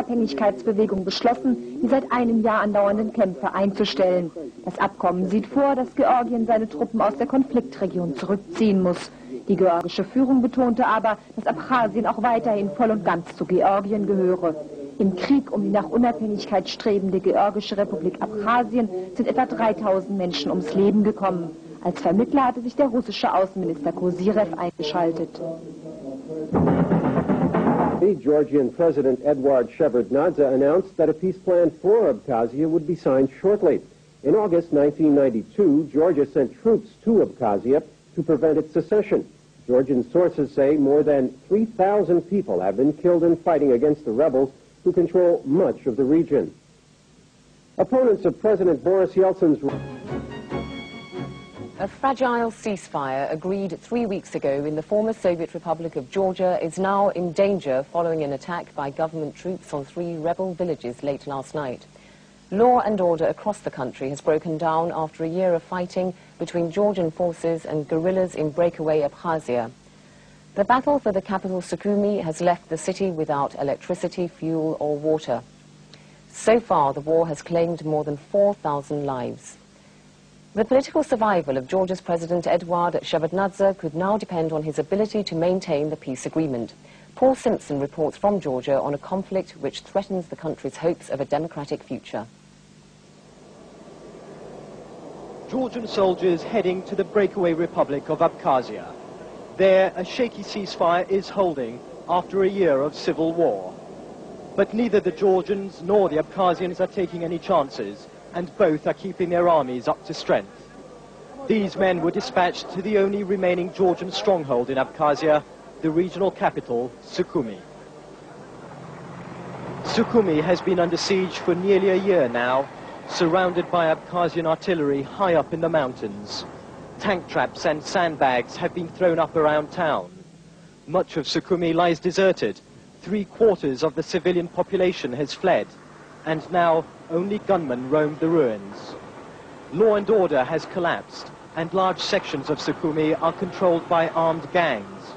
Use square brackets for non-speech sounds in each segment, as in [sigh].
Unabhängigkeitsbewegung beschlossen, die seit einem Jahr andauernden Kämpfe einzustellen. Das Abkommen sieht vor, dass Georgien seine Truppen aus der Konfliktregion zurückziehen muss. Die georgische Führung betonte aber, dass Abchasien auch weiterhin voll und ganz zu Georgien gehöre. Im Krieg um die nach Unabhängigkeit strebende Georgische Republik Abchasien sind etwa 3000 Menschen ums Leben gekommen. Als Vermittler hatte sich der russische Außenminister Kosirev eingeschaltet. Georgian President Eduard Shevardnadze announced that a peace plan for Abkhazia would be signed shortly. In August 1992, Georgia sent troops to Abkhazia to prevent its secession. Georgian sources say more than 3,000 people have been killed in fighting against the rebels who control much of the region. Opponents of President Boris Yeltsin's a fragile ceasefire agreed three weeks ago in the former Soviet Republic of Georgia is now in danger following an attack by government troops on three rebel villages late last night. Law and order across the country has broken down after a year of fighting between Georgian forces and guerrillas in breakaway Abkhazia. The battle for the capital Sukhumi has left the city without electricity, fuel or water. So far, the war has claimed more than 4,000 lives. The political survival of Georgia's President Eduard Shevardnadze could now depend on his ability to maintain the peace agreement. Paul Simpson reports from Georgia on a conflict which threatens the country's hopes of a democratic future. Georgian soldiers heading to the breakaway republic of Abkhazia. There, a shaky ceasefire is holding after a year of civil war. But neither the Georgians nor the Abkhazians are taking any chances and both are keeping their armies up to strength. These men were dispatched to the only remaining Georgian stronghold in Abkhazia, the regional capital, Sukhumi. Sukhumi has been under siege for nearly a year now, surrounded by Abkhazian artillery high up in the mountains. Tank traps and sandbags have been thrown up around town. Much of Sukhumi lies deserted. Three quarters of the civilian population has fled, and now only gunmen roam the ruins. Law and order has collapsed, and large sections of Sukhumi are controlled by armed gangs.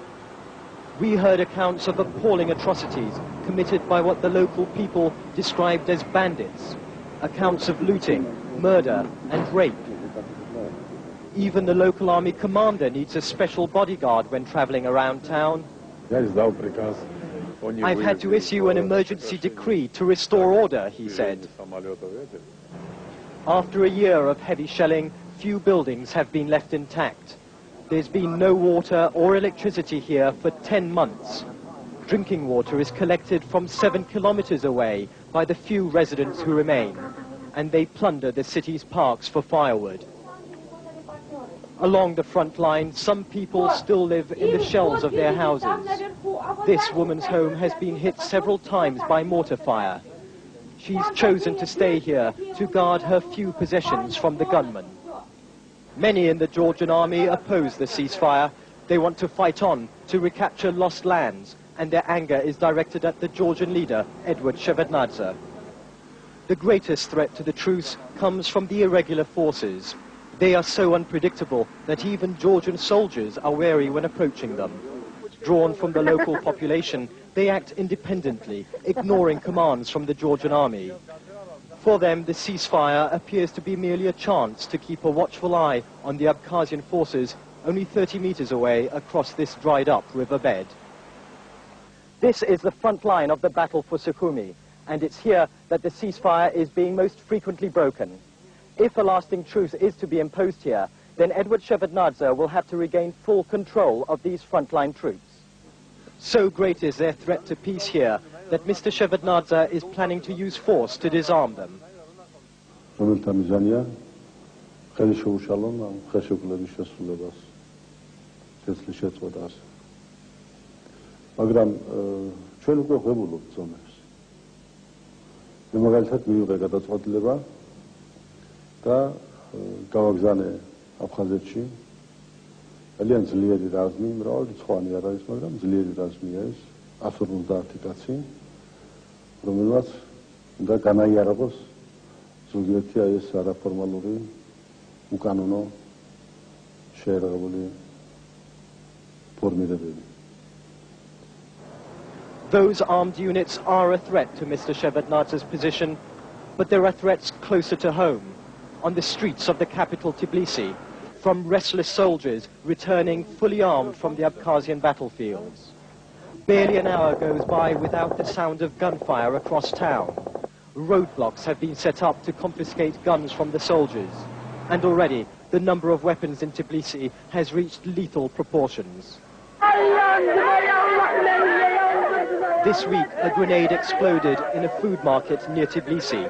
We heard accounts of appalling atrocities committed by what the local people described as bandits, accounts of looting, murder, and rape. Even the local army commander needs a special bodyguard when traveling around town. I've had to issue an emergency decree to restore order, he said. After a year of heavy shelling, few buildings have been left intact. There's been no water or electricity here for 10 months. Drinking water is collected from seven kilometers away by the few residents who remain, and they plunder the city's parks for firewood. Along the front line, some people still live in the shells of their houses. This woman's home has been hit several times by mortar fire. She's chosen to stay here to guard her few possessions from the gunmen. Many in the Georgian army oppose the ceasefire. They want to fight on to recapture lost lands, and their anger is directed at the Georgian leader, Eduard Shevardnadze. The greatest threat to the truce comes from the irregular forces, they are so unpredictable that even Georgian soldiers are wary when approaching them. Drawn from the local [laughs] population, they act independently, ignoring commands from the Georgian army. For them, the ceasefire appears to be merely a chance to keep a watchful eye on the Abkhazian forces only 30 meters away across this dried-up riverbed. This is the front line of the battle for Sukhumi, and it's here that the ceasefire is being most frequently broken. If a lasting truce is to be imposed here, then Eduard Shevardnadze will have to regain full control of these frontline troops. So great is their threat to peace here that Mr. Shevardnadze is planning to use force to disarm them. და გავაგზავნე აფხაზეთში ძალიან ძლიერი რაზმი, მრავალი ცხოვანი არ არის, მაგრამ ძლიერი რაზმია ეს 150 კაცი, რომელსაც უნდა განაიარაღოს ზოგიერთი აი ეს არაფორმალური უკანონო შეერაღებული ფორმირებები. Those armed units are a threat to Mr. Shevardnadze's position, but there are threats closer to home, on the streets of the capital Tbilisi, from restless soldiers returning fully armed from the Abkhazian battlefields. Barely an hour goes by without the sound of gunfire across town. Roadblocks have been set up to confiscate guns from the soldiers. And already, the number of weapons in Tbilisi has reached lethal proportions. This week, a grenade exploded in a food market near Tbilisi.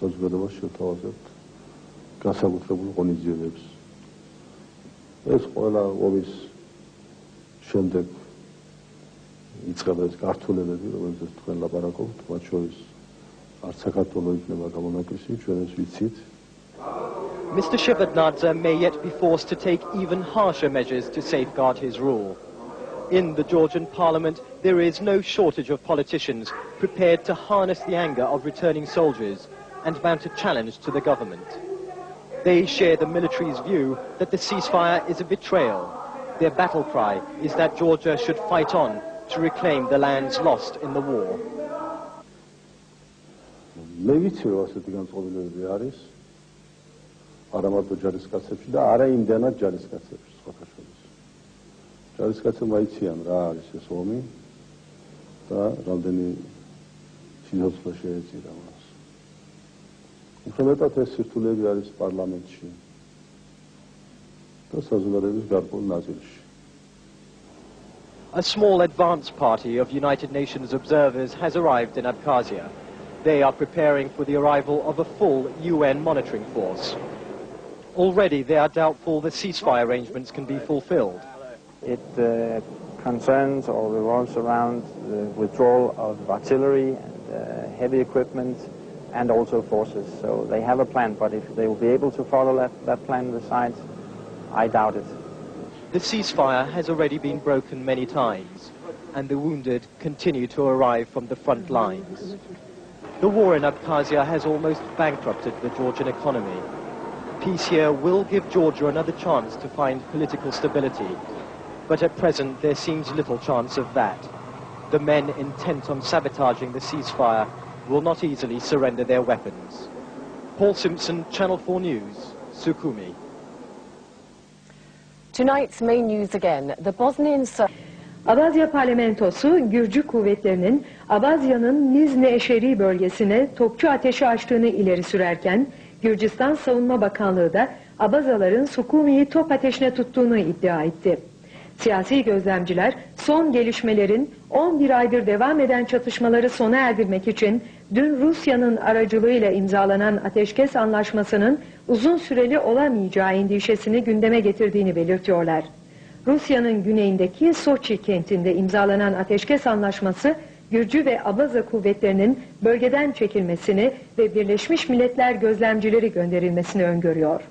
საზოგადოებას შევთავაზებთ განსაკუთრებულ ღონისძიებებს. ეს ყველა ომის შემდეგ იწყება ეს გართულებები, რომელზეც თქვენ ლაპარაკობთ, მათ შორის არც საქართველოს იქნება გამონაკლისი, ჩვენ ეს ვიცით, Mr. Shevardnadze may yet be forced to take even harsher measures to safeguard his rule. In the Georgian parliament, there is no shortage of politicians prepared to harness the anger of returning soldiers and mount a challenge to the government. They share the military's view that the ceasefire is a betrayal. Their battle cry is that Georgia should fight on to reclaim the lands lost in the war. მე ვიცი რომ ასეთი განწყობილებები არის არა მარტო ჯარისკაცებში და არა იმდანაც ჯარისკაცებში სხვათა შორის. ჯარისკაცებმა იციან რა არის ეს ომი და რამდენი სიცოცხლე შეეწირა მას. უფრო მეტად ეს სირთულეები არის პარლამენტში და საზოგადოების გარკვეულ ნაწილში. A small advance party of United Nations observers has arrived in Abkhazia. They are preparing for the arrival of a full UN monitoring force. Already they are doubtful the ceasefire arrangements can be fulfilled. It uh, concerns or revolves around the withdrawal of artillery and uh, heavy equipment and also forces. So they have a plan, but if they will be able to follow that, that plan besides, I doubt it. The ceasefire has already been broken many times, and the wounded continue to arrive from the front lines. The war in Abkhazia has almost bankrupted the Georgian economy. Peace here will give Georgia another chance to find political stability, but at present there seems little chance of that. The men intent on sabotaging the ceasefire will not easily surrender their weapons. Paul Simpson, Channel 4 News, Sukhumi. Tonight's main news again. The Bosnian... Abazya parlamentosu Gürcü kuvvetlerinin Abazya'nın Nizne Eşeri bölgesine topçu ateşi açtığını ileri sürerken Gürcistan Savunma Bakanlığı da Abazaların Sukumi'yi top ateşine tuttuğunu iddia etti. Siyasi gözlemciler son gelişmelerin 11 aydır devam eden çatışmaları sona erdirmek için dün Rusya'nın aracılığıyla imzalanan ateşkes anlaşmasının uzun süreli olamayacağı endişesini gündeme getirdiğini belirtiyorlar. Rusya'nın güneyindeki Soçi kentinde imzalanan ateşkes anlaşması Gürcü ve Abaza kuvvetlerinin bölgeden çekilmesini ve Birleşmiş Milletler gözlemcileri gönderilmesini öngörüyor.